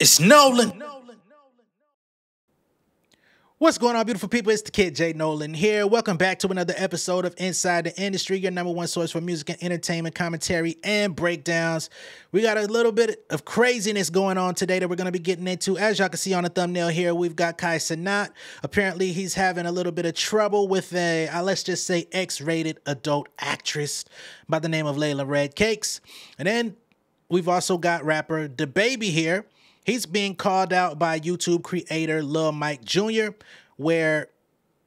It's Nolan. What's going on, beautiful people? It's the kid Jay Nolan here. Welcome back to another episode of Inside the Industry, your number one source for music and entertainment commentary and breakdowns. We got a little bit of craziness going on today that we're going to be getting into. As y'all can see on the thumbnail here, we've got Kai Cenat. Apparently, he's having a little bit of trouble with a, uh, let's just say, X-rated adult actress by the name of Layla Red Cakes. And then we've also got rapper DaBaby here He's being called out by YouTube creator Lah Mike Jr., where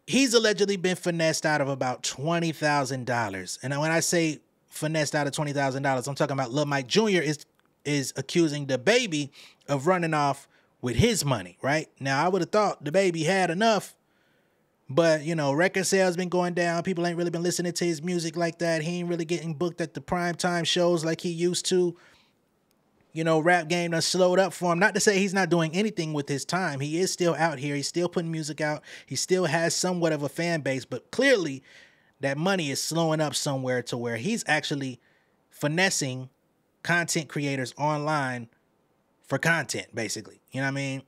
he's allegedly been finessed out of about $20,000. And when I say finessed out of $20,000, I'm talking about Lah Mike Jr. is is accusing DaBaby of running off with his money, right? Now, I would have thought DaBaby had enough, but you know, record sales been going down. People ain't really been listening to his music like that. He ain't really getting booked at the prime time shows like he used to you know, rap game done slowed up for him. Not to say he's not doing anything with his time. He is still out here. He's still putting music out. He still has somewhat of a fan base, but clearly that money is slowing up somewhere to where he's actually finessing content creators online for content, basically. You know what I mean?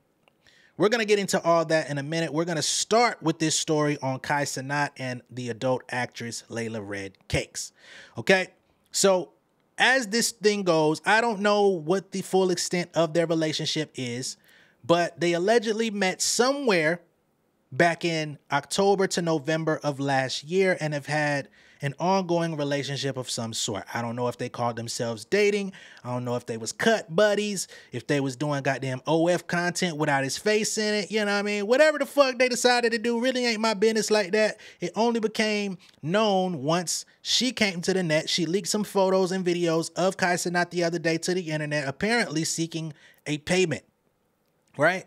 We're going to get into all that in a minute. We're going to start with this story on Kai Cenat and the adult actress Layla Red Cakes. Okay? So as this thing goes, I don't know what the full extent of their relationship is, but they allegedly met somewhere back in October to November of last year and have had an ongoing relationship of some sort. I don't know if they called themselves dating. I don't know if they was cut buddies, if they was doing goddamn OF content without his face in it, you know what I mean? Whatever the fuck they decided to do really ain't my business like that. It only became known once she came to the net. She leaked some photos and videos of Kai Cenat the other day to the internet, apparently seeking a payment. Right?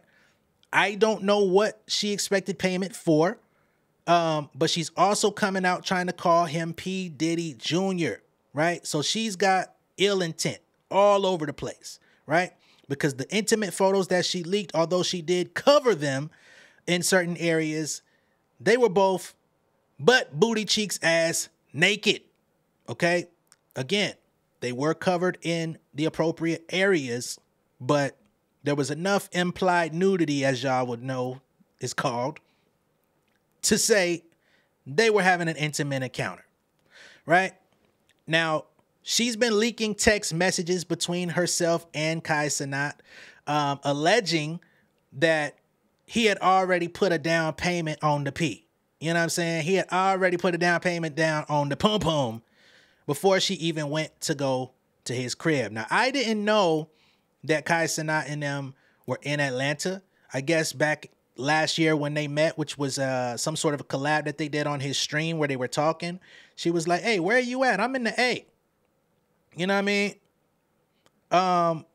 I don't know what she expected payment for. Um, but she's also coming out trying to call him P. Diddy Jr., right? So she's got ill intent all over the place, right? Because the intimate photos that she leaked, although she did cover them in certain areas, they were both butt, booty, cheeks, ass naked. Okay? Again, they were covered in the appropriate areas, but there was enough implied nudity, as y'all would know is called, to say they were having an intimate encounter, right? Now, she's been leaking text messages between herself and Kai Cenat, um, alleging that he had already put a down payment on the P. You know what I'm saying? He had already put a down payment down on the pum pum before she even went to go to his crib. Now, I didn't know that Kai Cenat and them were in Atlanta. I guess back last year when they met, which was uh, some sort of a collab that they did on his stream where they were talking, she was like, "Hey, where are you at? I'm in the A." You know what I mean? Um,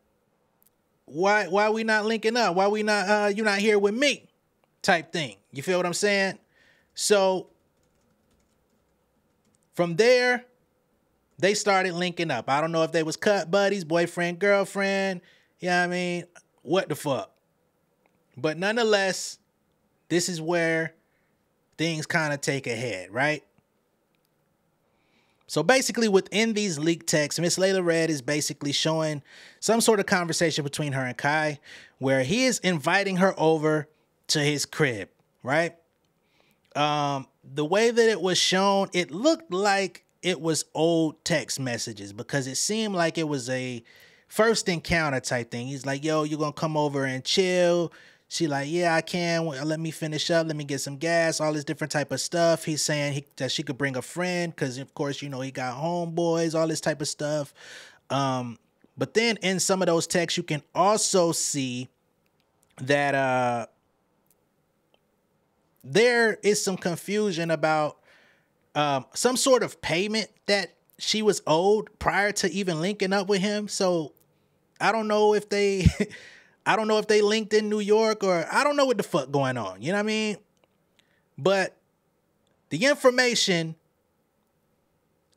why why we not linking up? Why we not uh you not here with me? Type thing. You feel what I'm saying? So from there, they started linking up. I don't know if they was cut buddies, boyfriend, girlfriend. You know what I mean? What the fuck? But nonetheless, this is where things kind of take a head, right? So basically, within these leaked texts, Miss Layla Red is basically showing some sort of conversation between her and Kai, where he is inviting her over to his crib, right? Um, the way that it was shown, it looked like it was old text messages because it seemed like it was a first encounter type thing. He's like, "Yo, you're gonna come over and chill. She like, yeah, I can. Let me finish up. Let me get some gas. All this different type of stuff. He's saying he, that she could bring a friend because, of course, you know he got homeboys. All this type of stuff. Um, but then in some of those texts, you can also see that uh, there is some confusion about um, some sort of payment that she was owed prior to even linking up with him. So I don't know if they I don't know if they linked in New York or I don't know what the fuck going on. You know what I mean? But the information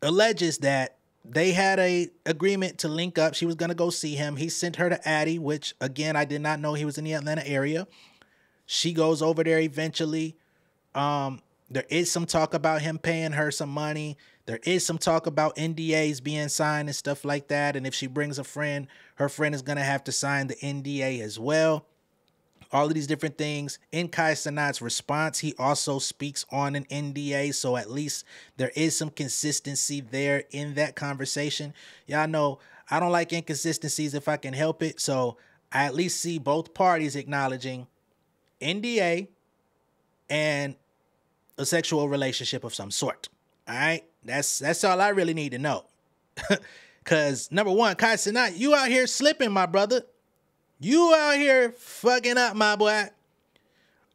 alleges that they had a agreement to link up. She was gonna go see him. He sent her to Addie, which again I did not know he was in the Atlanta area. She goes over there eventually. Um, there is some talk about him paying her some money. There is some talk about NDAs being signed and stuff like that. And if she brings a friend, her friend is going to have to sign the NDA as well. All of these different things. In Kai Cenat's response, he also speaks on an NDA. So at least there is some consistency there in that conversation. Y'all know I don't like inconsistencies if I can help it. So I at least see both parties acknowledging NDA and a sexual relationship of some sort. All right, that's that's all I really need to know. Cause number one, Kai Cenat, you out here slipping, my brother. You out here fucking up, my boy.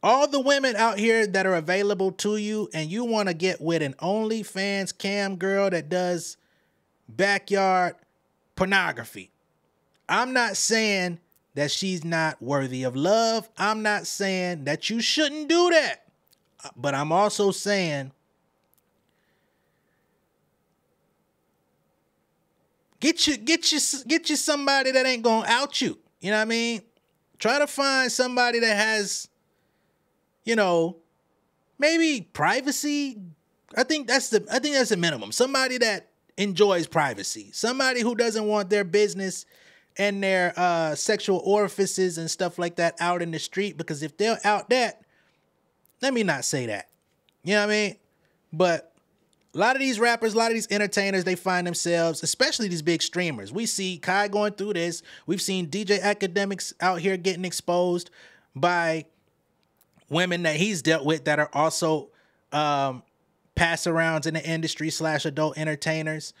All the women out here that are available to you, and you want to get with an OnlyFans cam girl that does backyard pornography. I'm not saying that she's not worthy of love. I'm not saying that you shouldn't do that. But I'm also saying get you get you get you somebody that ain't to out you. You know what I mean? Try to find somebody that has you know, maybe privacy. I think that's the I think that's the minimum. Somebody that enjoys privacy. Somebody who doesn't want their business and their uh, sexual orifices and stuff like that out in the street because if they're out that, let me not say that. You know what I mean? But a lot of these rappers, a lot of these entertainers, they find themselves, especially these big streamers. We see Kai going through this. We've seen DJ Akademiks out here getting exposed by women that he's dealt with that are also um, pass arounds in the industry slash adult entertainers.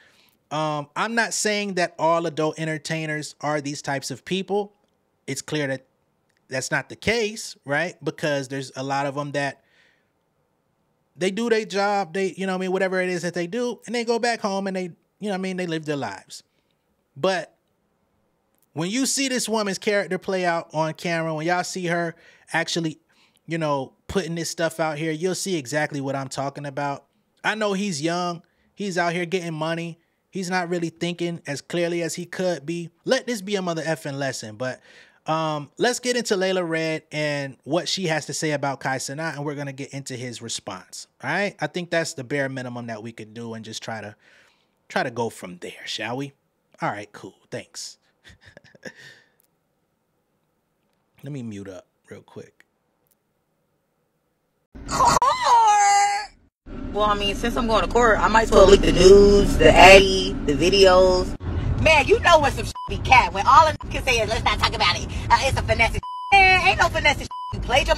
Um, I'm not saying that all adult entertainers are these types of people. It's clear that that's not the case, right? Because there's a lot of them that they do their job, they, you know I mean, whatever it is that they do, and they go back home and they, you know I mean, they live their lives. But when you see this woman's character play out on camera, when y'all see her actually, you know, putting this stuff out here, you'll see exactly what I'm talking about. I know he's young, he's out here getting money He's not really thinking as clearly as he could be. Let this be a mother effing lesson. But um, let's get into Layla Red and what she has to say about Kai Cenat, and we're gonna get into his response. All right, I think that's the bare minimum that we could do, and just try to try to go from there, shall we? All right, cool. Thanks. Let me mute up real quick. Well, I mean, since I'm going to court, I might as well leak the news, the Addy, the videos. Man, you know what some be cat when all I can say is let's not talk about it. Uh, it's a finesse. Man, ain't no finesse. You played your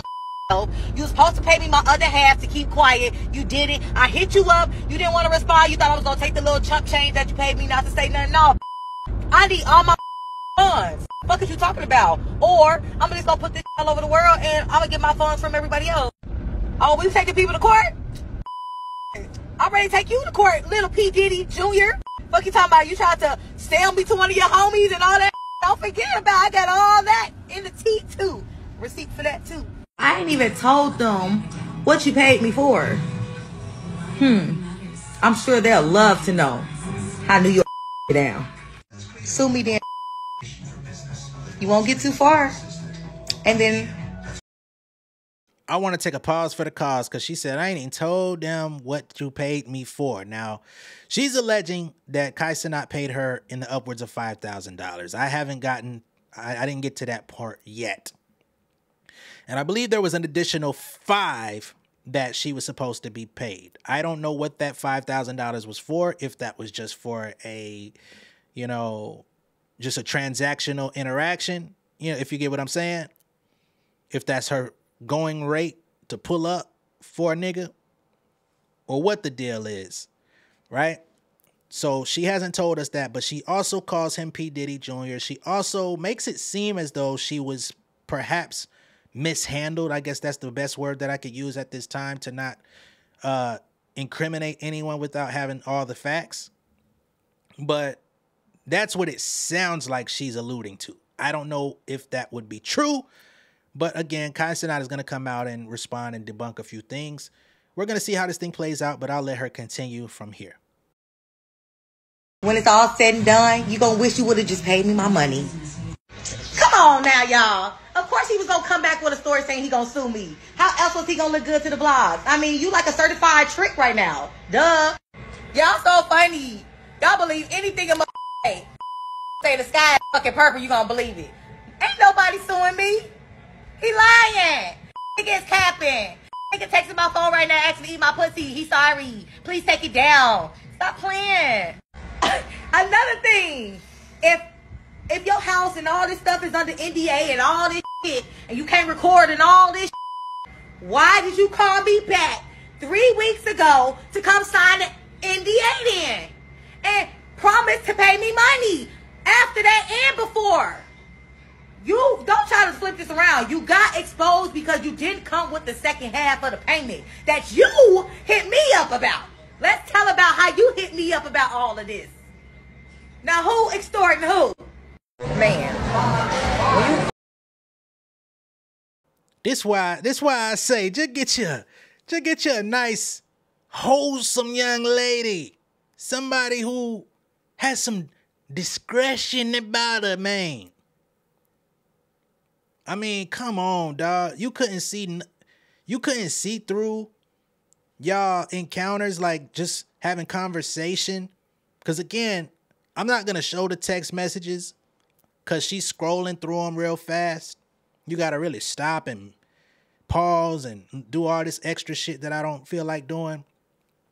you was supposed to pay me my other half to keep quiet. You did it. I hit you up. You didn't want to respond. You thought I was gonna take the little chunk change that you paid me not to say nothing. No, I need all my funds. What is you talking about? Or I'm just gonna put this all over the world and I'm gonna get my funds from everybody else. Oh, we taking people to court? I'm ready to take you to court, little P. Diddy Jr. Fuck you talking about? You tried to sell me to one of your homies and all that. Don't forget about I got all that in the T too. Receipt for that too. I ain't even told them what you paid me for. Hmm. I'm sure they'll love to know how New York down. Sue me then. You won't get too far. And then I want to take a pause for the cause because she said, I ain't even told them what you paid me for. Now, she's alleging that Kai Cenat paid her in the upwards of $5,000. I haven't gotten, I, I, didn't get to that part yet. And I believe there was an additional five that she was supposed to be paid. I don't know what that $5,000 was for, if that was just for a, you know, just a transactional interaction, you know, if you get what I'm saying. If that's her going rate to pull up for a nigga or what the deal is, right? So she hasn't told us that, but she also calls him P. Diddy Jr. She also makes it seem as though she was perhaps mishandled. I guess that's the best word that I could use at this time to not uh, incriminate anyone without having all the facts. But that's what it sounds like she's alluding to. I don't know if that would be true, but again, Kai Cenat is going to come out and respond and debunk a few things. We're going to see how this thing plays out, but I'll let her continue from here. When it's all said and done, you're going to wish you would have just paid me my money. Come on now, y'all. Of course he was going to come back with a story saying he going to sue me. How else was he going to look good to the blogs? I mean, you like a certified trick right now. Duh. Y'all so funny. Y'all believe anything in my say the sky is fucking purple, you gonna believe it. Ain't nobody suing me. He lying. Nigga is capping. He Nigga texting my phone right now asking me eat my pussy. He sorry. Please take it down. Stop playing. Another thing. If if your house and all this stuff is under NDA and all this shit, and you can't record and all this shit, why did you call me back three weeks ago to come sign an NDA then? And promise to pay me money after that and before. You don't try to flip this around. You got exposed because you didn't come with the second half of the payment that you hit me up about. Let's tell about how you hit me up about all of this. Now, who extorting who? Man. This why this why I say just get you just get you a nice wholesome young lady. Somebody who has some discretion about her, man. I mean, come on, dog. You couldn't see you couldn't see through y'all encounters like just having conversation cuz again, I'm not to show the text messages cuz she's scrolling through them real fast. You got to really stop and pause and do all this extra shit that I don't feel like doing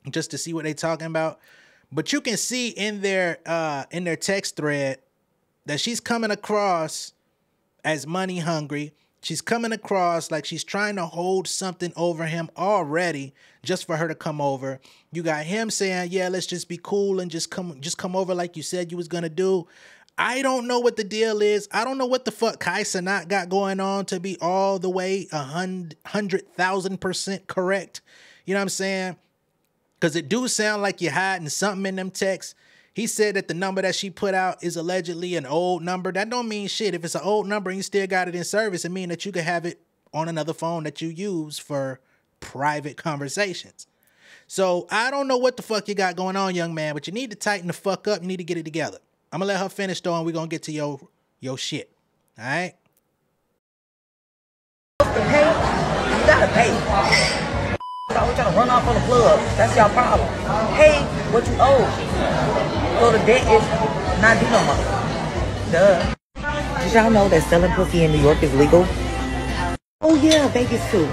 just to see what they talking about. But you can see in their uh in their text thread that she's coming across as money hungry. She's coming across like she's trying to hold something over him already just for her to come over. You got him saying, "Yeah, let's just be cool and just come just come over like you said you was going to do." I don't know what the deal is. I don't know what the fuck Kai Cenat got going on to be all the way a hundred thousand percent correct. You know what I'm saying? Because it do sound like you're hiding something in them texts. He said that the number that she put out is allegedly an old number. That don't mean shit. If it's an old number and you still got it in service, it mean that you could have it on another phone that you use for private conversations. So I don't know what the fuck you got going on, young man, but you need to tighten the fuck up. You need to get it together. I'm gonna let her finish though, and we're gonna get to your your shit. All right. You gotta pay. Always trying to run off on the plug. That's your problem. Hey, what you owe. So the debt is not due no more. Duh. Did y'all know that selling pussy in New York is legal? Oh yeah, Vegas too.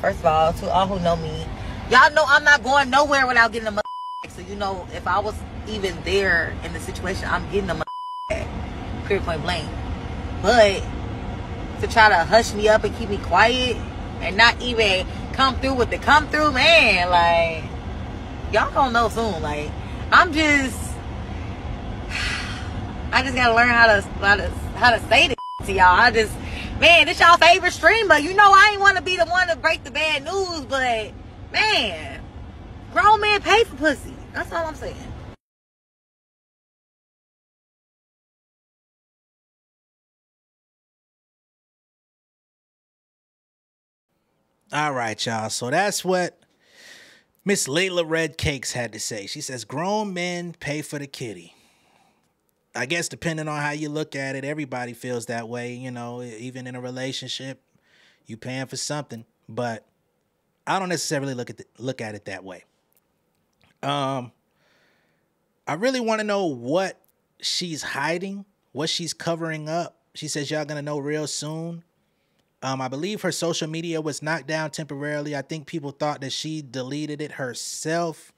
First of all, to all who know me, y'all know I'm not going nowhere without getting a mother. So you know, if I was even there in the situation, I'm getting a mother. Period point blank. But to try to hush me up and keep me quiet and not even come through with the come through, man, like y'all gonna know soon. Like I'm just, I just gotta learn how to how to how to say this to y'all. I just, man, this y'all favorite streamer. You know I ain't want to be the one to break the bad news, but man, grown man pay for pussy. That's all I'm saying. All right, y'all. So that's what Miss Layla Red Cakes had to say. She says, grown men pay for the kitty. I guess depending on how you look at it, everybody feels that way. You know, even in a relationship, you paying for something. But I don't necessarily look at the, look at it that way. Um, I really want to know what she's hiding, what she's covering up. She says y'all gonna know real soon. Um, I believe her social media was knocked down temporarily. I think people thought that she deleted it herself,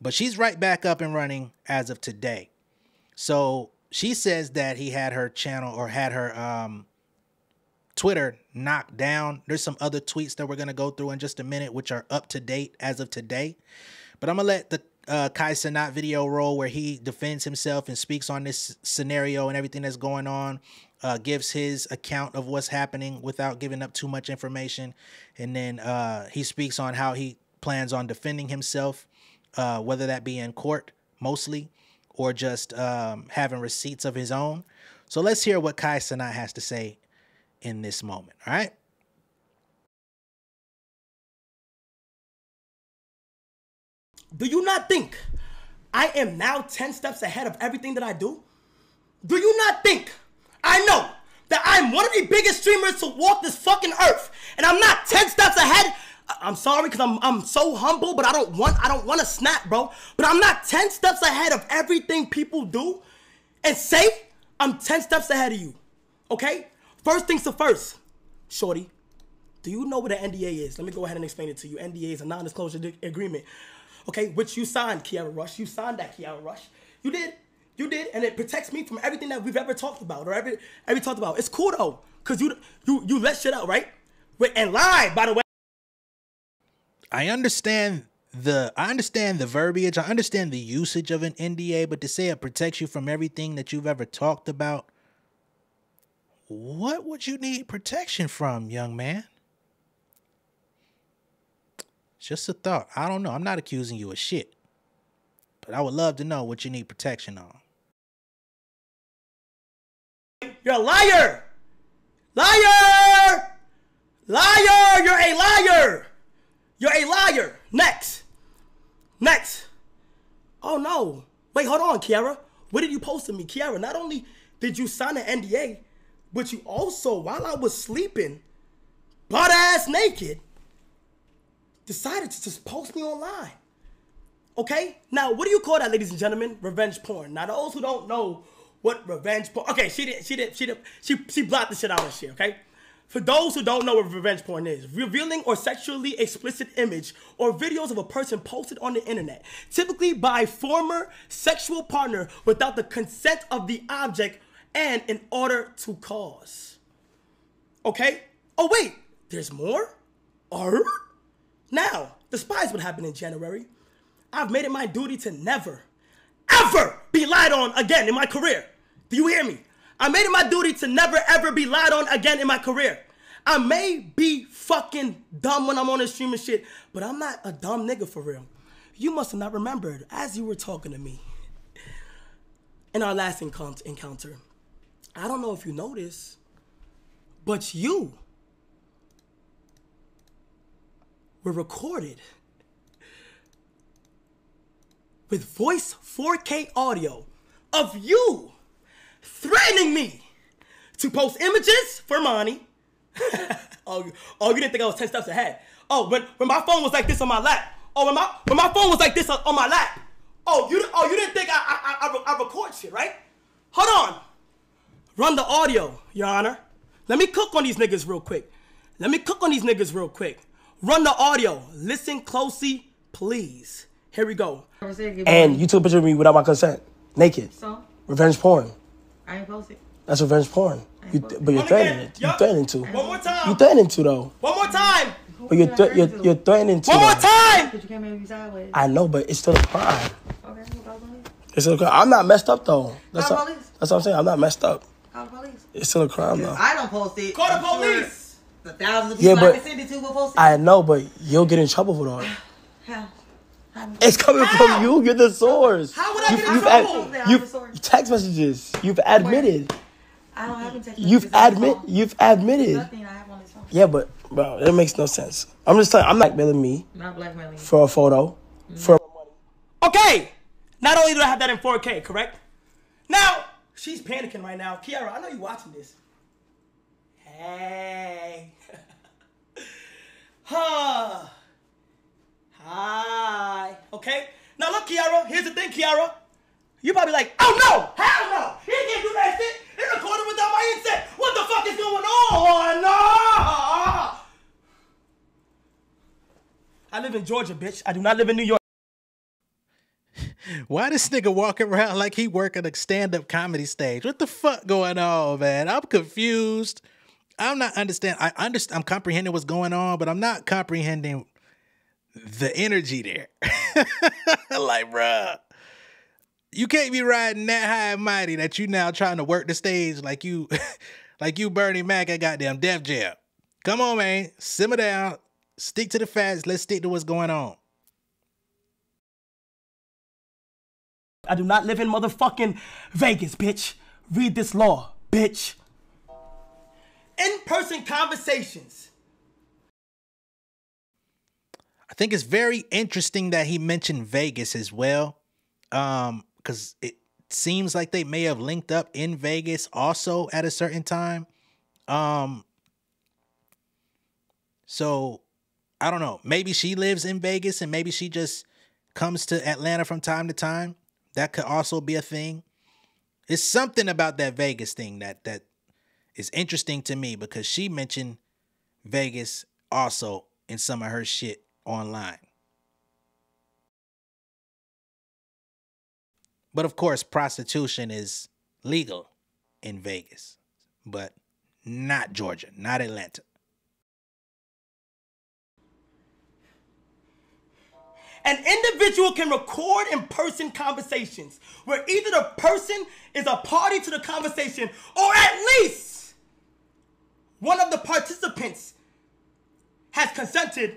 but she's right back up and running as of today. So she says that he had her channel or had her um, Twitter knocked down. There's some other tweets that we're going to go through in just a minute, which are up to date as of today. But I'm going to let the uh, Kai Cenat video roll where he defends himself and speaks on this scenario and everything that's going on uh, gives his account of what's happening without giving up too much information. And then uh, he speaks on how he plans on defending himself, uh, whether that be in court mostly or just um, having receipts of his own. So let's hear what Kai Cenat has to say in this moment. All right. Do you not think I am now 10 steps ahead of everything that I do? Do you not think I know that I'm one of the biggest streamers to walk this fucking earth, and I'm not 10 steps ahead I'm sorry because I'm I'm so humble, but I don't want I don't want to snap, bro. But I'm not 10 steps ahead of everything people do and say I'm 10 steps ahead of you. Okay? First things to first, Shorty. Do you know what an NDA is? Let me go ahead and explain it to you. NDA is a non-disclosure agreement. Okay, which you signed, Kiara Rush. You signed that, Kiara Rush. You did. You did, and it protects me from everything that we've ever talked about or every ever talked about. It's cool though, cause you you you let shit out, right? Wait, and lie, by the way. I understand the I understand the verbiage. I understand the usage of an NDA, but to say it protects you from everything that you've ever talked about, what would you need protection from, young man? Just a thought. I don't know. I'm not accusing you of shit. But I would love to know what you need protection on. You're a liar! Liar! Liar! You're a liar! You're a liar! Next! Next! Oh no. Wait, hold on, Kiara. What did you post to me? Kiara, not only did you sign an NDA, but you also, while I was sleeping, butt ass naked, decided to just post me online. Okay? Now, what do you call that, ladies and gentlemen? Revenge porn. Now, those who don't know what revenge porn. Okay, she didn't. She didn't. She didn't. She she blocked the shit out of shit. Okay. For those who don't know what revenge porn is, revealing or sexually explicit image or videos of a person posted on the internet, typically by former sexual partner without the consent of the object and in order to cause. Okay? Oh wait, there's more? Art? Now, despite what happened in January, I've made it my duty to never, ever be lied on again in my career. Do you hear me? I made it my duty to never ever be lied on again in my career. I may be fucking dumb when I'm on the stream and shit, but I'm not a dumb nigga for real. You must have not remembered as you were talking to me in our last encount- encounter. I don't know if you noticed, but you were recorded with voice 4K audio of you threatening me to post images for money. oh, you- oh, you didn't think I was 10 steps ahead. Oh, when, when my phone was like this on my lap. Oh, when my when my phone was like this on, on my lap. Oh, you oh you didn't think I I, I, I, I record shit, right? Hold on. Run the audio, Your Honor. Let me cook on these niggas real quick. Let me cook on these niggas real quick. Run the audio. Listen closely, please. Here we go. And you took a picture of me without my consent, naked. So Revenge porn. I ain't posted. That's revenge porn. You, but you're Run threatening again. it. You're Yup. threatening to. One more time. You're threatening to though. One more time. But you're th- you're, you're threatening to. One more though. time. But you came in sideways. I know, but it's still a crime. Okay, we'll call the police. It's still a crime. I'm not messed up though. That's Call all, police. that's what I'm saying. I'm not messed up. Call the police. It's still a crime though. I don't post it. Call the I'm sure police. The thousands of Yeah, people I but can send it to will post it. I know, but you'll get in trouble for that. How? How? It's coming How? from you. You're the source. How would I get in you've trouble? ad- I'm you've the text messages. You've admitted. I don't have any text You've messages on this admit. phone. You've admitted. Nothing I have on this phone. Yeah, but bro, it makes no sense. I'm just telling. I'm not blackmailing me Not blackmailing. you. for a photo. For Okay. Not only do I have that in 4K, correct? Now, she's panicking right now. Kiara, I know you're watching this. Hey. huh. Hi. Okay? Now look, Kiara, here's the thing, Kiara. You probably like, oh no! Hell no! He can't do that shit! He recorded without my consent! What the fuck is going on? No! I live in Georgia, bitch. I do not live in New York. Why this nigga walking around like he working a stand-up comedy stage? What the fuck going on, man? I'm confused. I'm not understand. I understand. I'm comprehending what's going on, but I'm not comprehending the energy there. like, bruh, you can't be riding that high and mighty that you now trying to work the stage like you, like you Bernie Mac at goddamn Def Jam. Come on, man, simmer down. Stick to the facts. Let's stick to what's going on. I do not live in motherfucking Vegas, bitch. Read this law, bitch. In person conversations. I think it's very interesting that he mentioned Vegas as well. Um, because it seems like they may have linked up in Vegas also at a certain time. Um, so I don't know. Maybe she lives in Vegas and maybe she just comes to Atlanta from time to time. That could also be a thing. It's something about that Vegas thing that that is interesting to me because she mentioned Vegas also in some of her shit online. But of course, prostitution is legal in Vegas, but not Georgia, not Atlanta. An individual can record in person conversations where either the person is a party to the conversation or at least one of the participants has consented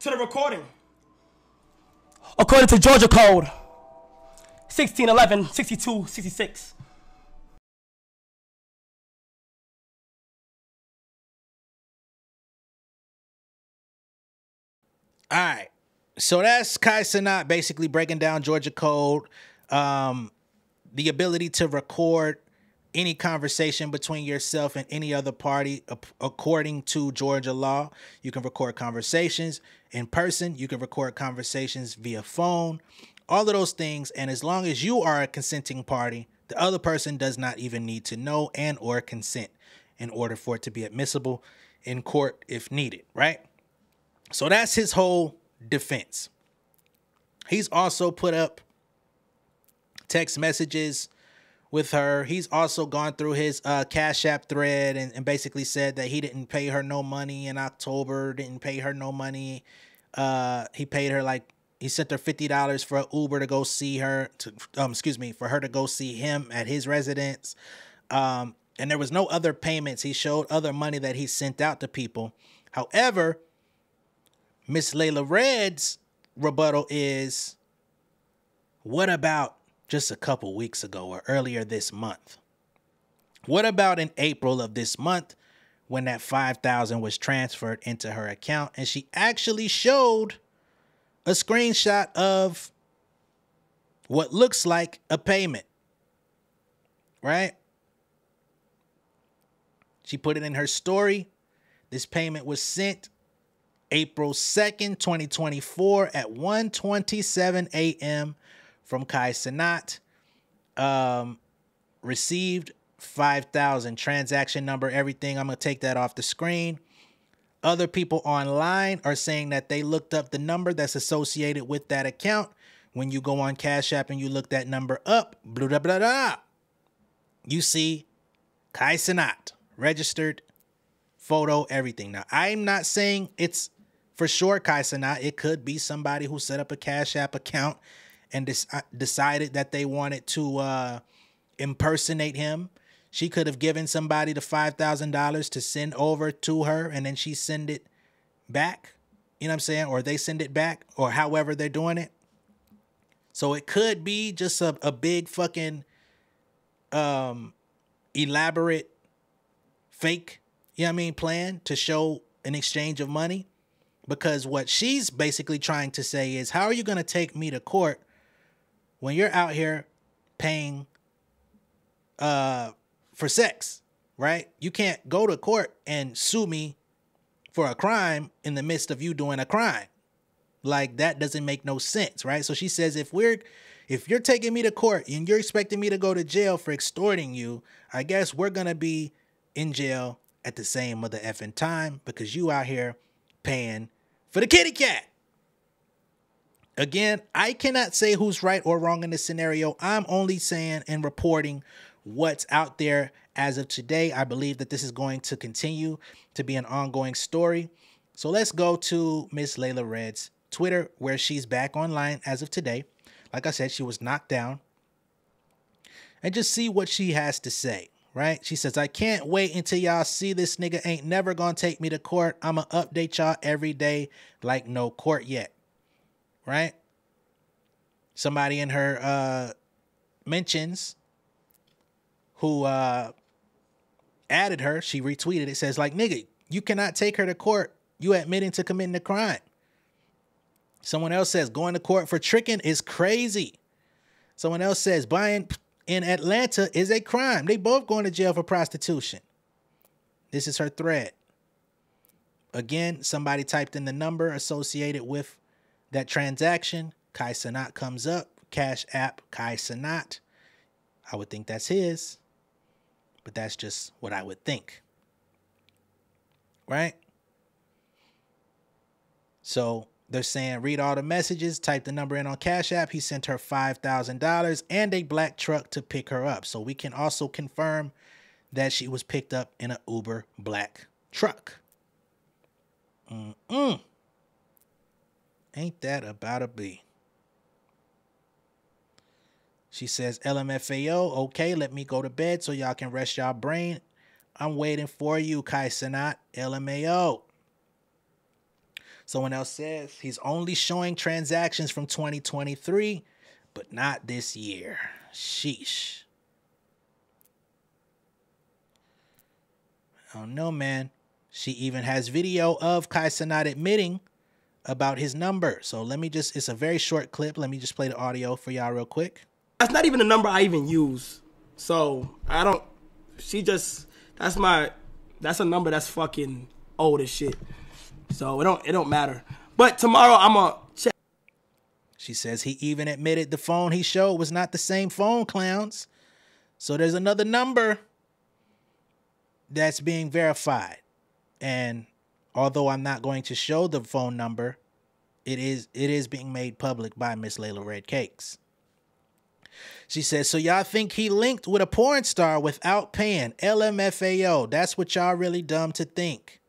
to the recording. According to Georgia Code 1611 62 66. All right. So that's Kai Cenat basically breaking down Georgia code, um, the ability to record any conversation between yourself and any other party according to Georgia law. You can record conversations in person, you can record conversations via phone, all of those things and as long as you are a consenting party, the other person does not even need to know and or consent in order for it to be admissible in court if needed, right? So that's his whole defense. He's also put up text messages with her. He's also gone through his uh, Cash App thread and, and basically said that he didn't pay her no money in October, didn't pay her no money. Uh, he paid her like he sent her fifty dollars for Uber to go see her. To um, excuse me, for her to go see him at his residence. Um, and there was no other payments. He showed other money that he sent out to people. However, Miss Layla Red's rebuttal is what about just a couple weeks ago or earlier this month? What about in April of this month when that 5000 was transferred into her account and she actually showed a screenshot of what looks like a payment. Right? She put it in her story. This payment was sent April 2nd, 2024 at 1:27 a.m. from Kai Cenat. Um, received 5,000 transaction number, everything. I'm going to take that off the screen. Other people online are saying that they looked up the number that's associated with that account. When you go on Cash App and you look that number up, blah, blah, blah, blah, you see Kai Cenat, registered, photo, everything. Now, I'm not saying it's for sure Kai Cenat. It could be somebody who set up a Cash App account and des- decided that they wanted to uh, impersonate him. She could have given somebody the $5,000 to send over to her and then she send it back. You know what I'm saying? Or they send it back or however they're doing it. So it could be just a, a big fucking um elaborate fake, you know what I mean, plan to show an exchange of money. Because what she's basically trying to say is, how are you going to take me to court when you're out here paying uh for sex, right? You can't go to court and sue me for a crime in the midst of you doing a crime. Like that doesn't make no sense, right? So she says if we're if you're taking me to court and you're expecting me to go to jail for extorting you, I guess we're going to be in jail at the same mother effing time because you out here paying for the kitty cat. Again, I cannot say who's right or wrong in this scenario. I'm only saying and reporting what's out there as of today. I believe that this is going to continue to be an ongoing story. So let's go to Miss Layla Red's Twitter, where she's back online as of today. Like I said, she was knocked down. And just see what she has to say, right? She says, I can't wait until y'all see this nigga ain't never gonna take me to court. I'ma update y'all every day like no court yet, right? Somebody in her uh, mentions who uh, added her, she retweeted it, says, like, nigga, you cannot take her to court. You admitting to committing a crime. Someone else says going to court for tricking is crazy. Someone else says buying in Atlanta is a crime. They both going to jail for prostitution. This is her thread. again, somebody typed in the number associated with that transaction. Kai Cenat comes up. Cash App Kai Cenat. I would think that's his, but that's just what I would think. Right? So they're saying read all the messages, type the number in on Cash App. He sent her $5,000 and a black truck to pick her up. So we can also confirm that she was picked up in an Uber black truck. Mm-mm. Ain't that about a B? She says, LMFAO, okay, let me go to bed so y'all can rest y'all brain. I'm waiting for you, Kai Cenat, LMAO. Someone else says he's only showing transactions from 2023, but not this year. Sheesh. I don't know, man. She even has video of Kai Cenat admitting about his number. So let me just, it's a very short clip. Let me just play the audio for y'all real quick. That's not even a number I even use. So I don't. She just. That's my. That's a number that's fucking old as shit. So it don't. It don't matter. But tomorrow I'm gonna check. She says he even admitted the phone he showed was not the same phone, clowns. So there's another number that's being verified. And although I'm not going to show the phone number, it is it is being made public by Miss Layla Red Cakes. She says, So y'all think he linked with a porn star without paying? LMFAO. That's what y'all really dumb to think.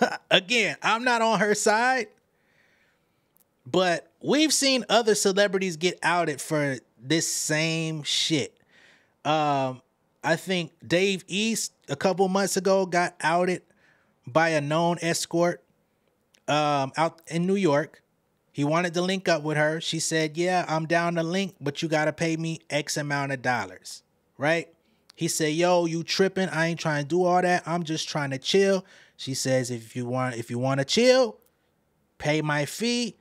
Again, I'm not on her side, but we've seen other celebrities get outed for this same shit. Um, I think Dave East a couple months ago got outed by a known escort um, out in New York. He wanted to link up with her. She said, Yeah, I'm down to link, but you got to pay me X amount of dollars. Right? He said, Yo, you tripping. I ain't trying to do all that. I'm just trying to chill. She says, If you want, if you want to chill, pay my fee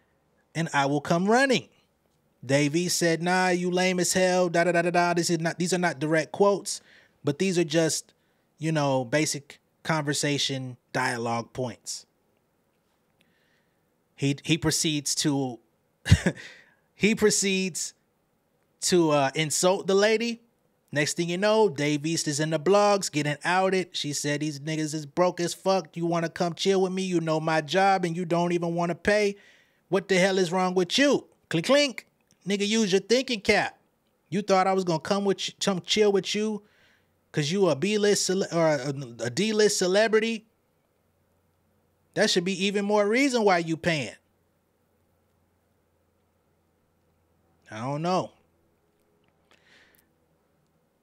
and I will come running. Davey said, Nah, you lame as hell. Da da da da da. This is not these are not direct quotes, but these are just, you know, basic conversation dialogue points he he proceeds to he proceeds to uh, insult the lady. Next thing you know, Dave East is in the blogs getting outed. She said these niggas is broke as fuck. You want to come chill with me? You know my job and you don't even want to pay. What the hell is wrong with you? Clink clink. Nigga, use your thinking cap. You thought I was gonna come with you, come chill with you because you a B-list cele- or a, a D-list celebrity that should be even more reason why you paying. I don't know.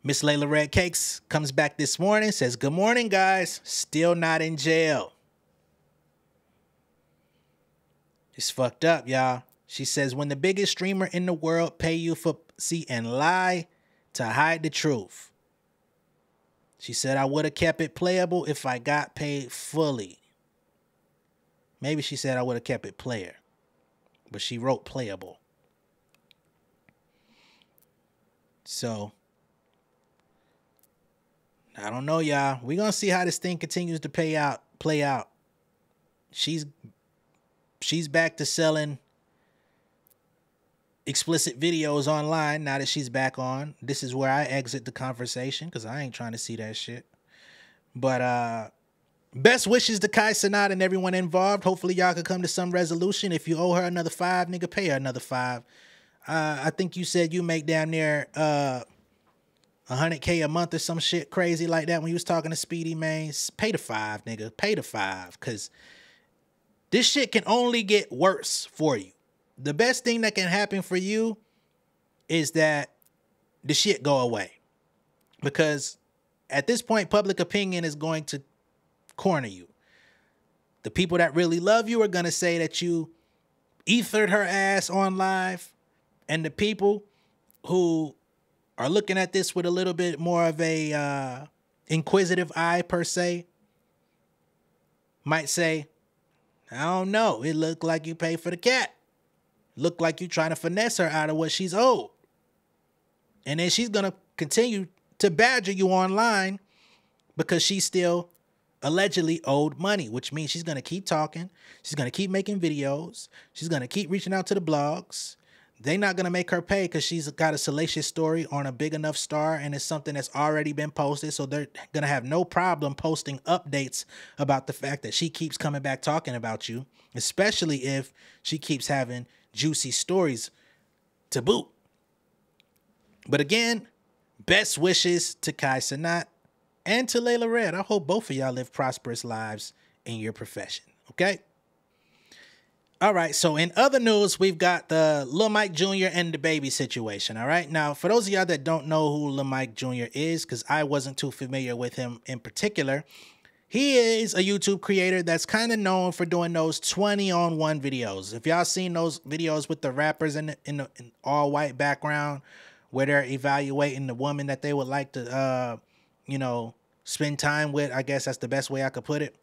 Miss Layla Red Cakes comes back this morning, says, Good morning, guys. Still not in jail. It's fucked up, y'all. She says, When the biggest streamer in the world pay you for see and lie to hide the truth. She said, I would have kept it playable if I got paid fully. Maybe she said I would have kept it player, but she wrote playable. So I don't know, y'all. We're gonna see how this thing continues to pay out, play out. She's she's back to selling explicit videos online now that she's back on. This is where I exit the conversation because I ain't trying to see that shit. But uh Best wishes to Kai Cenat and everyone involved. Hopefully, y'all can come to some resolution. If you owe her another five, nigga, pay her another five. Uh, I think you said you make down there uh, 100K a month or some shit crazy like that when you was talking to Speedy, man. Pay the five, nigga. Pay the five. Because this shit can only get worse for you. The best thing that can happen for you is that the shit go away. Because at this point, public opinion is going to corner you. The people that really love you are going to say that you ethered her ass on live. And the people who are looking at this with a little bit more of a uh, inquisitive eye, per se, might say, I don't know. It looked like you paid for the cat. Looked like you're trying to finesse her out of what she's owed. And then she's going to continue to badger you online because she's still allegedly owed money, which means she's gonna keep talking. She's gonna keep making videos. She's gonna keep reaching out to the blogs. They're not gonna make her pay because she's got a salacious story on a big enough star and it's something that's already been posted. So they're gonna have no problem posting updates about the fact that she keeps coming back talking about you, especially if she keeps having juicy stories to boot. But again, best wishes to Kai Cenat and to Layla Red. I hope both of y'all live prosperous lives in your profession. Okay. All right. So in other news, we've got the Lah Mike Jr. and DaBaby situation. All right. Now, for those of y'all that don't know who Lah Mike Jr. is, because I wasn't too familiar with him in particular, he is a YouTube creator that's kind of known for doing those 20 on one videos. If y'all seen those videos with the rappers in the, in, the, in all white background where they're evaluating the woman that they would like to uh you know spend time with, I guess that's the best way I could put it.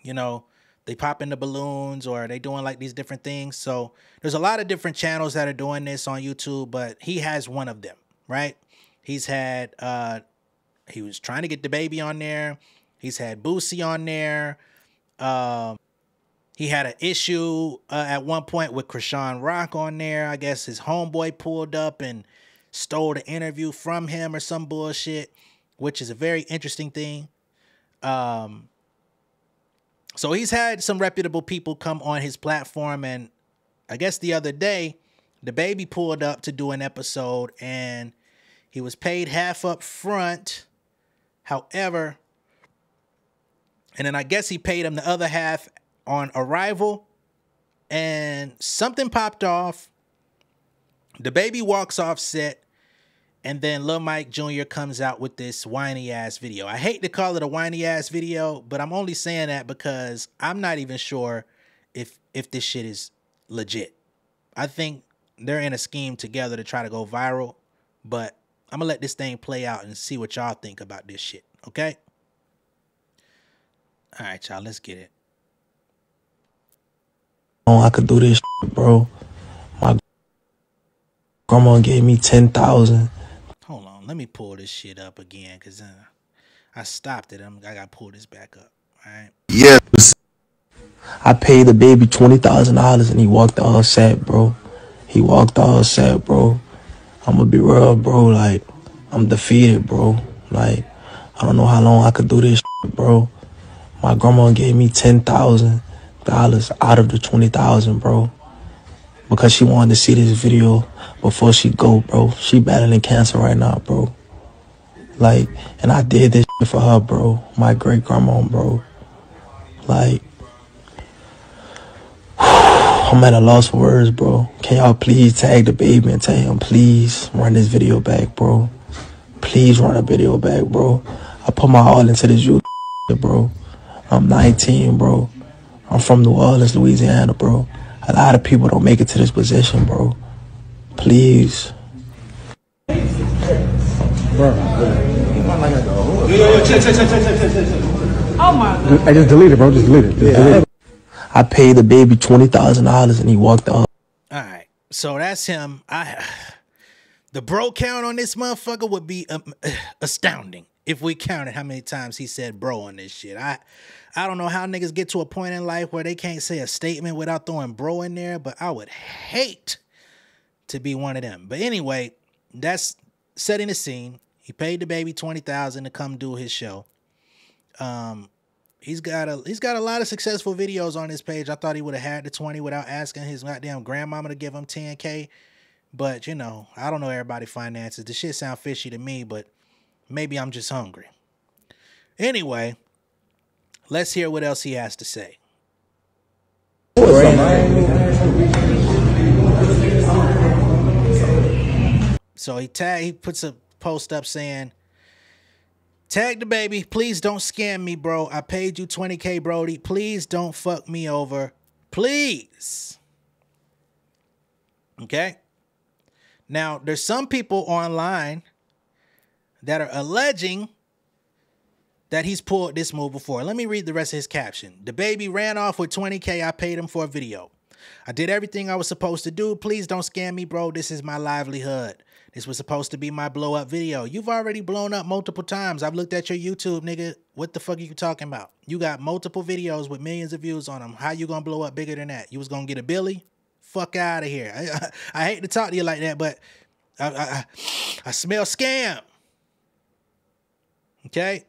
You know, they pop in the balloons or they doing like these different things. So there's a lot of different channels that are doing this on YouTube, but he has one of them, right? He's had uh he was trying to get DaBaby on there. He's had Boosie on there. Um he had an issue uh, at one point with Chrisean Rock on there. I guess his homeboy pulled up and stole the interview from him or some bullshit, which is a very interesting thing. Um, so he's had some reputable people come on his platform, and I guess the other day, DaBaby pulled up to do an episode, and he was paid half up front. However, and then I guess he paid him the other half on arrival, and something popped off. DaBaby walks off set, and then Lah Mike Jr. comes out with this whiny ass video. I hate to call it a whiny ass video, but I'm only saying that because I'm not even sure if if this shit is legit. I think they're in a scheme together to try to go viral, but I'm gonna let this thing play out and see what y'all think about this shit. Okay. All right, y'all. Let's get it. Oh, I could do this, shit, bro. My grandma gave me ten thousand. Hold on, let me pull this shit up again because uh, I stopped it. I'm, I got to pull this back up. All right. Yes. I paid DaBaby twenty thousand dollars and he walked all set, bro. He walked all set, bro. I'm gonna be real, bro. Like, I'm defeated, bro. Like, I don't know how long I could do this, shit, bro. My grandma gave me ten thousand dollars out of the twenty thousand, bro. Because she wanted to see this video before she go, bro. She battling cancer right now, bro. Like, and I did this for her, bro. My great grandma, bro. Like, I'm at a loss for words, bro. Can y'all please tag DaBaby and tell him, please run this video back, bro. Please run a video back, bro. I put my all into this youth, bro. I'm 19, bro. I'm from New Orleans, Louisiana, bro. A lot of people don't make it to this position, bro. Please. bro I just deleted, bro. Just deleted. Just delete it. I paid DaBaby twenty thousand dollars and he walked off. All right. So that's him. I the bro count on this motherfucker would be um, astounding if we counted how many times he said bro on this shit. I I don't know how niggas get to a point in life where they can't say a statement without throwing bro in there, but I would hate to be one of them. But anyway, that's setting the scene. He paid DaBaby 20,000 to come do his show. Um he's got a he's got a lot of successful videos on his page. I thought he would have had the 20 without asking his goddamn grandmama to give him 10k. But you know, I don't know everybody finances. The shit sound fishy to me, but maybe I'm just hungry. Anyway, let's hear what else he has to say. So he tag he puts a post up saying, Tag DaBaby. Please don't scam me, bro. I paid you 20K, Brody. Please don't fuck me over. Please. Okay. Now, there's some people online that are alleging that he's pulled this move before. Let me read the rest of his caption. DaBaby ran off with 20K. I paid him for a video. I did everything I was supposed to do. Please don't scam me, bro. This is my livelihood. This was supposed to be my blow up video. You've already blown up multiple times. I've looked at your YouTube, nigga. What the fuck are you talking about? You got multiple videos with millions of views on them. How you gonna blow up bigger than that? You was gonna get a Billy? Fuck out of here. I, I, I hate to talk to you like that, but I, I, I, I smell scam. Okay?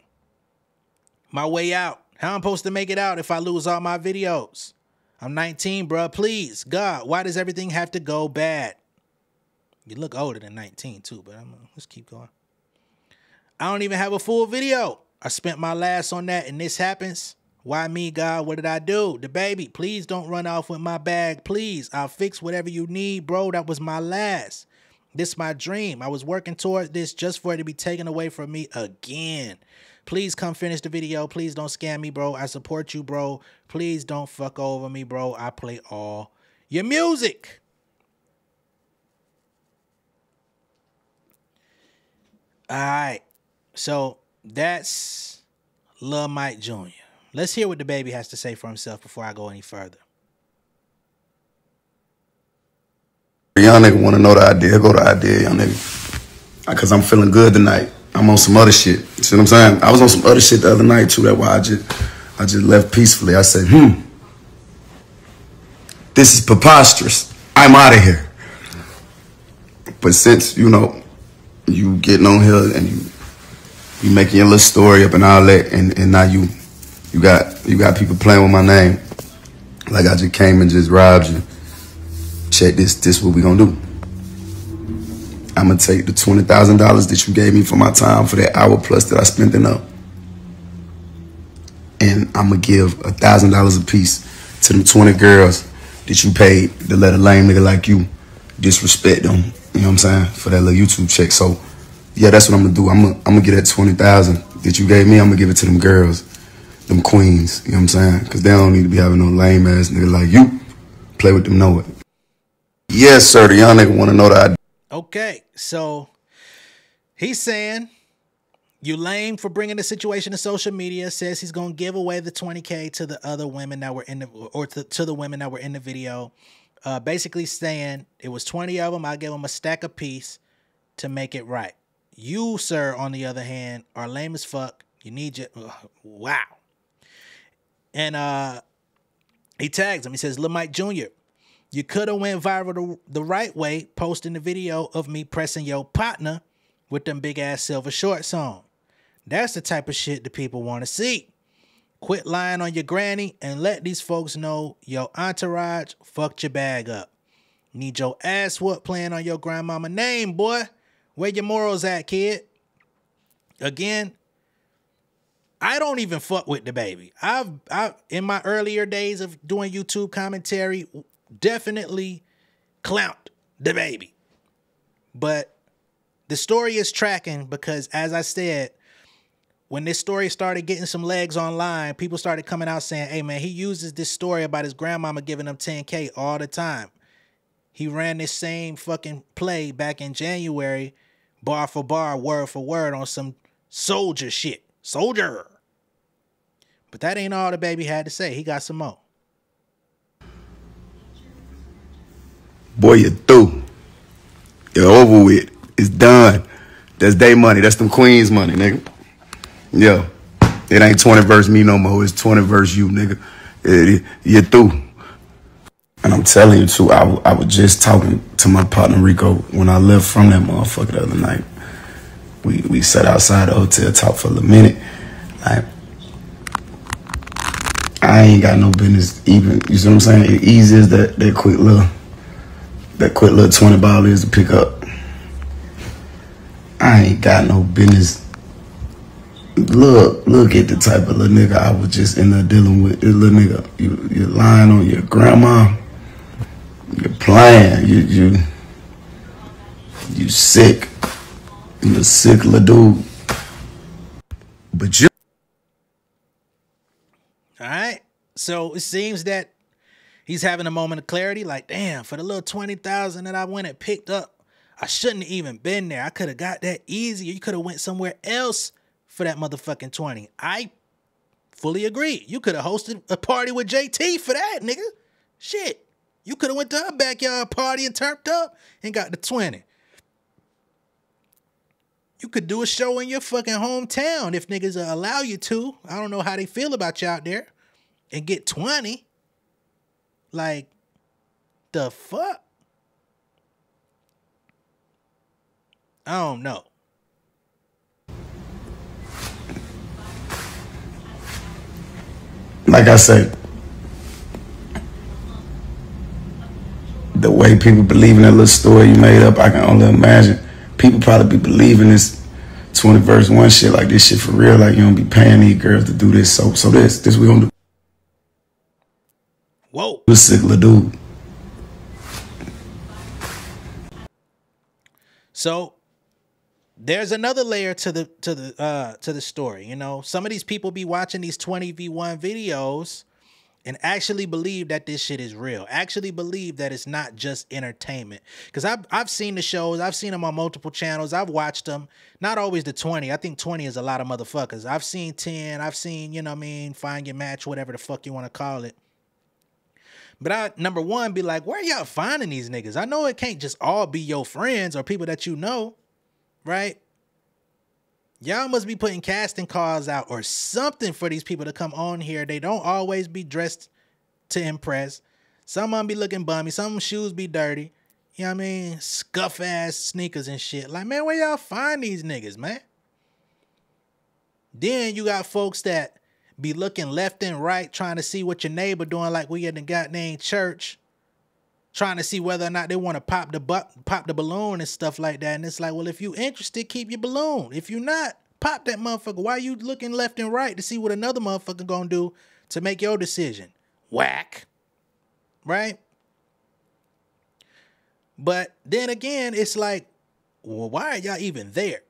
My way out. How I'm supposed to make it out if I lose all my videos? I'm 19, bruh. Please, God, why does everything have to go bad? You look older than 19 too, but I'm let's keep going. I don't even have a full video. I spent my last on that, and this happens. Why me, God? What did I do? DaBaby, please don't run off with my bag. Please, I'll fix whatever you need, bro. That was my last. This my dream. I was working toward this just for it to be taken away from me again. Please come finish the video. Please don't scam me, bro. I support you, bro. Please don't fuck over me, bro. I play all your music. All right. So that's Lah Mike Jr. Let's hear what DaBaby has to say for himself before I go any further. Young nigga want to know the idea, go to idea, young nigga. Because I'm feeling good tonight. I'm on some other shit. You see what I'm saying? I was on some other shit the other night too. That's why I just, I just left peacefully. I said, hmm, this is preposterous. I'm out of here. But since, you know, you getting on here and you you making your little story up and all that, and, and now you you got you got people playing with my name. Like I just came and just robbed you. Check this, this what we gonna do. I'm gonna take the twenty thousand dollars that you gave me for my time for that hour plus that I spent in up. And I'm gonna give a thousand dollars a piece to them 20 girls that you paid to let a lame nigga like you disrespect them. You know what I'm saying? For that little YouTube check. So yeah, that's what I'm gonna do. I'm gonna, I'm gonna get that 20,000 that you gave me. I'm gonna give it to them girls, them queens. You know what I'm saying? Cause they don't need to be having no lame ass nigga like you. Play with them, know it. Yes, sir. The young nigga wanna know that I Okay, so he's saying you lame for bringing the situation to social media. Says he's gonna give away the 20k to the other women that were in the or to, to the women that were in the video. Uh, basically saying it was 20 of them. I give them a stack a piece to make it right. You, sir, on the other hand, are lame as fuck. You need your wow. And uh, he tags him. He says, "Lah Mike Jr." You could have went viral the, the right way, posting the video of me pressing your partner with them big ass silver shorts on. That's the type of shit that people want to see. Quit lying on your granny and let these folks know your entourage fucked your bag up. Need your ass whooped playing on your grandmama name, boy. Where your morals at, kid? Again, I don't even fuck with DaBaby. I've I in my earlier days of doing YouTube commentary, definitely clowned DaBaby. But the story is tracking because as I said, when this story started getting some legs online, people started coming out saying, hey man, he uses this story about his grandmama giving him 10K all the time. He ran this same fucking play back in January, bar for bar, word for word on some soldier shit. Soldier. But that ain't all DaBaby had to say. He got some more. Boy, you're through. You're over with. It's done. That's day money. That's them queens money, nigga. Yo, It ain't 20 verse me no more. It's 20 verse you, nigga. It- it- you're through. And I'm telling you, too, I, I was just talking to my partner Rico when I left from that motherfucker the other night. We we sat outside the hotel, talked for a minute. Like, I ain't got no business even, you see what I'm saying? It easy as that, that quick little that quick little 20 ball is to pick up. I ain't got no business. Look, look at the type of little nigga I was just in there dealing with. This little nigga, you, you're lying on your grandma. You're playing. You, you, you sick. You a sick little dude. But you. All right. So it seems that he's having a moment of clarity. Like, damn, for the little twenty thousand that I went and picked up, I shouldn't have even been there. I could have got that easier. You could have went somewhere else for that motherfucking twenty. I fully agree. You could have hosted a party with JT for that, nigga. Shit. You could have went to her backyard party and turned up and got the 20. you could do a show in your fucking hometown if niggas allow you to. I don't know how they feel about you out there. And get 20. Like, the fuck? I don't know. Like I said, the way people believe in that little story you made up, I can only imagine. People probably be believing this 20 verse 1 shit like this shit for real. Like you don't be paying these girls to do this. So so this, this we gonna do. Whoa. This sick little dude. So there's another layer to the to the uh to the story. You know, some of these people be watching these 20v1 videos and actually believe that this shit is real. Actually believe that it's not just entertainment. Cause I've I've seen the shows, I've seen them on multiple channels, I've watched them. Not always the 20. I think 20 is a lot of motherfuckers. I've seen 10, I've seen, you know what I mean, find your match, whatever the fuck you want to call it. But I number one be like, where y'all finding these niggas? I know it can't just all be your friends or people that you know, right? Y'all must be putting casting calls out or something for these people to come on here. They don't always be dressed to impress. Some of them be looking bummy. Some shoes be dirty. You know what I mean? Scuff ass sneakers and shit. Like, man, where y'all find these niggas, man? Then you got folks that be looking left and right, trying to see what your neighbor doing, like we in the goddamn church, trying to see whether or not they want to pop the bu- pop the balloon and stuff like that. And it's like, well, if you interested, keep your balloon. If you're not, pop that motherfucker. Why you looking left and right to see what another motherfucker gonna do to make your decision? Whack. Right? But then again, it's like, well, why are y'all even there?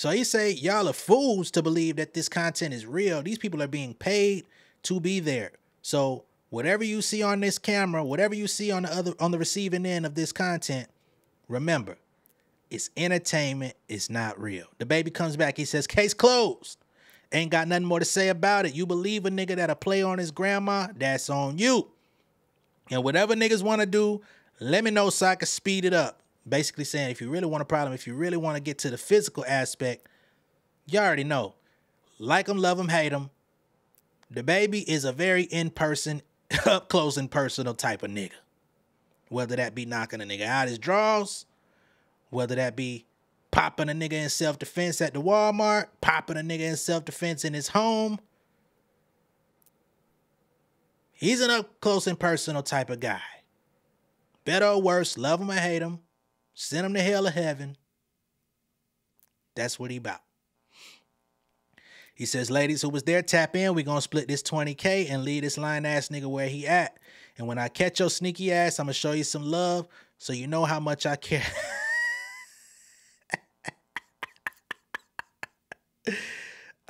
So he say y'all are fools to believe that this content is real. These people are being paid to be there. So whatever you see on this camera, whatever you see on the other on the receiving end of this content, remember, it's entertainment, it's not real. DaBaby comes back, he says, case closed. Ain't got nothing more to say about it. You believe a nigga that'll play on his grandma, that's on you. And whatever niggas want to do, let me know so I can speed it up. Basically saying if you really want a problem, if you really want to get to the physical aspect, you already know. Like him, love him, hate him. DaBaby is a very in-person, up close and personal type of nigga. Whether that be knocking a nigga out his drawers, whether that be popping a nigga in self-defense at the Walmart, popping a nigga in self-defense in his home. He's an up close and personal type of guy. Better or worse, love him or hate him, send him to hell or heaven. That's what he about. He says, ladies who was there, tap in. we gonna split this 20K and leave this line ass nigga where he at. And when I catch your sneaky ass, I'm gonna show you some love so you know how much I care.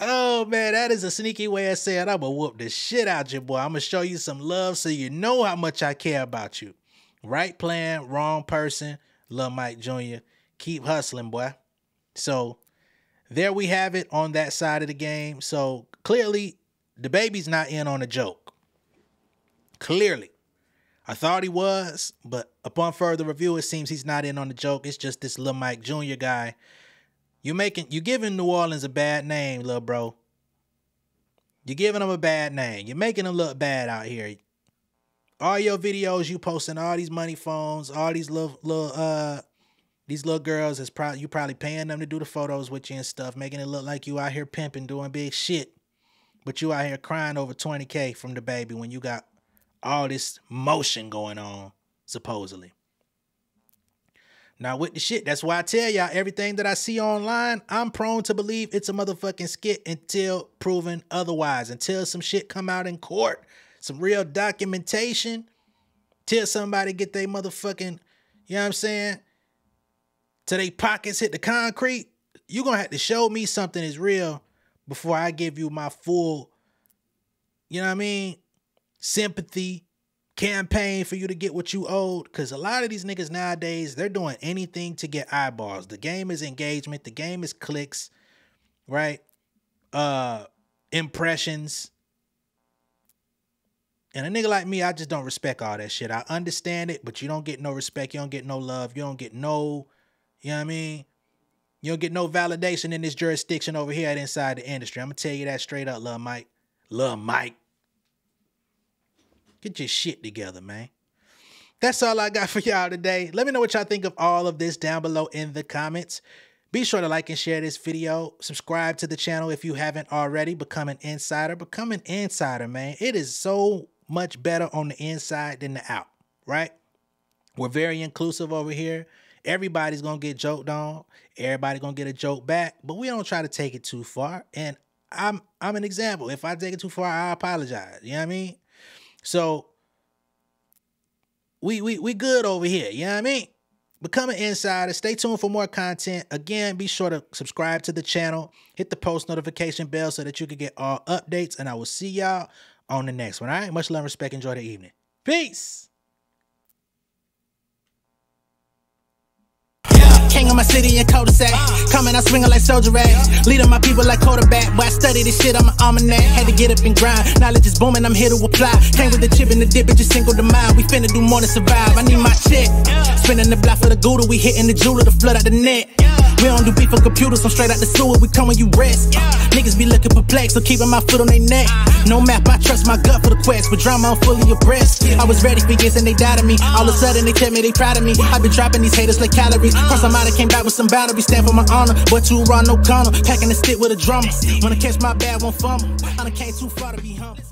oh man, that is a sneaky way of saying I'm gonna whoop the shit out you, boy. I'm gonna show you some love so you know how much I care about you. Right plan, wrong person. Lah Mike Jr. Keep hustling, boy. So there we have it on that side of the game. So clearly, DaBaby's not in on a joke. Clearly. I thought he was, but upon further review, it seems he's not in on the joke. It's just this Lah Mike Jr. guy. You're making you're giving New Orleans a bad name, little bro. You're giving them a bad name. You're making them look bad out here. All your videos you posting, all these money phones, all these little little uh these little girls is probably you probably paying them to do the photos with you and stuff, making it look like you out here pimping, doing big shit. But you out here crying over 20k from DaBaby when you got all this motion going on, supposedly. Now with the shit, that's why I tell y'all everything that I see online, I'm prone to believe it's a motherfucking skit until proven otherwise. Until some shit come out in court, some real documentation, till somebody get their motherfucking, you know what I'm saying? Till they pockets hit the concrete, you're gonna have to show me something is real before I give you my full, you know what I mean? Sympathy, campaign for you to get what you owed because a lot of these niggas nowadays they're doing anything to get eyeballs the game is engagement the game is clicks right uh impressions and a nigga like me i just don't respect all that shit i understand it but you don't get no respect you don't get no love you don't get no you know what i mean You don't get no validation in this jurisdiction over here at Inside the Industry. I'm gonna tell you that straight up, love Mike. Love Mike. Get your shit together, man. That's all I got for y'all today. Let me know what y'all think of all of this down below in the comments. Be sure to like and share this video. Subscribe to the channel if you haven't already. Become an insider. Become an insider, man. It is so much better on the inside than the out, right? We're very inclusive over here. Everybody's gonna get joked on. Everybody gonna get a joke back, but we don't try to take it too far. And I'm I'm an example. If I take it too far, I apologize. You know what I mean? So we we we good over here. You know what I mean? Become an insider. Stay tuned for more content. Again, be sure to subscribe to the channel. Hit the post notification bell so that you can get all updates. And I will see y'all on the next one. All right. Much love, respect. Enjoy the evening. Peace. King of my city in cul-de-sac. Coming, I swinging like soldier rags. Leading my people like quarterback. Boy, I study this shit, I'm an almanac. Had to get up and grind. Knowledge is booming, I'm here to apply. Came with the chip and the dip, it just single the mind. We finna do more than survive. I need my check. Spinning the block for the gouda, we hitting the jeweler to flood out the net. We don't do beef on computers, I'm straight out the sewer. We come when you rest. Uh, niggas be looking perplexed, so keeping my foot on their neck. No map, I trust my gut for the quest. With drama, I'm fully abreast. I was ready for years and they doubted me. All of a sudden, they tell me they proud of me. i been dropping these haters like calories. Cross I came back with some batteries. Stand for my honor, but you run no corner. Packing the stick with a drummer. I catch my bad, won't fumble. I done came too far to be humble.